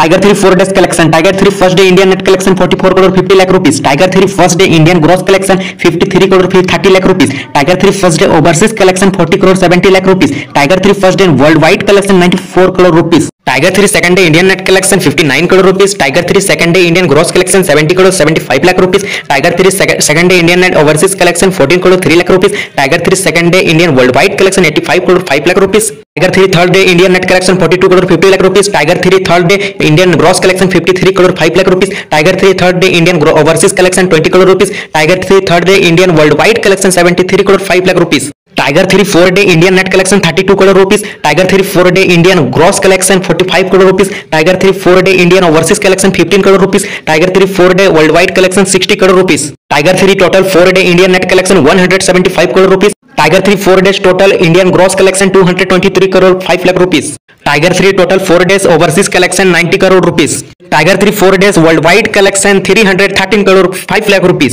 Tiger three four days collection Tiger three first day Indian net collection 44 crore 50 lakh rupees Tiger three first day Indian gross collection 53 crore 30 lakh rupees Tiger three first day overseas collection 40 crore 70 lakh rupees Tiger three first day world wide collection 94 crore rupees Tiger three second day Indian net collection 59 crore rupees Tiger three second day Indian gross collection 70 crore 75 lakh rupees Tiger three second day Indian net overseas collection 14 crore 3 lakh rupees Tiger three second day Indian world wide collection 85 crore 5 lakh rupees Tiger three third day Indian net collection 42 crore 50 lakh rupees Tiger three third day Indian gross collection 53 crore 5 lakh rupees Tiger three third day Indian overseas collection 20 crore rupees Tiger three third day Indian world wide collection 73 crore 5 lakh rupees Tiger three four day Indian net collection 32 crore rupees Tiger three four day Indian gross collection 45 crore rupees Tiger three four day Indian overseas collection 15 crore rupees Tiger three four day world wide collection 60 crore rupees Tiger three total four day Indian net collection 175 crore rupees Tiger three four days total Indian gross collection 223 crore 5 lakh rupees Tiger three total four days overseas collection 90 crore rupees Tiger three four days world wide collection 313 crore 5 lakh rupees